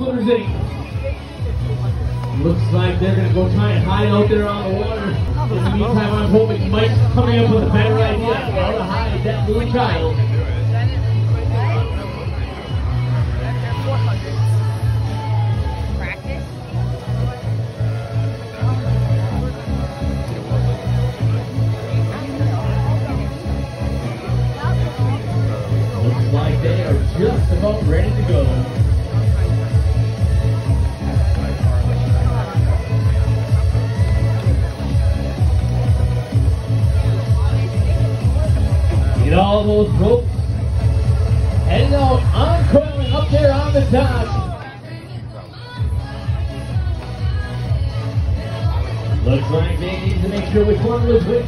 Splitters Inc. Looks like they're going to go try and hide out there on the water. In the meantime, I'm hoping Mike's coming up with a better idea how to hide that little child. Looks like they are just about ready to go. Those ropes I'm uncoiling up there on the top. Looks like they need to make sure which one was which.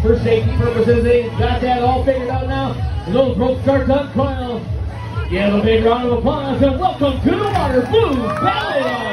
For safety purposes, they got that all figured out now. And those ropes start to uncoil. Give a big round of applause and welcome to the Webfooter Ballet.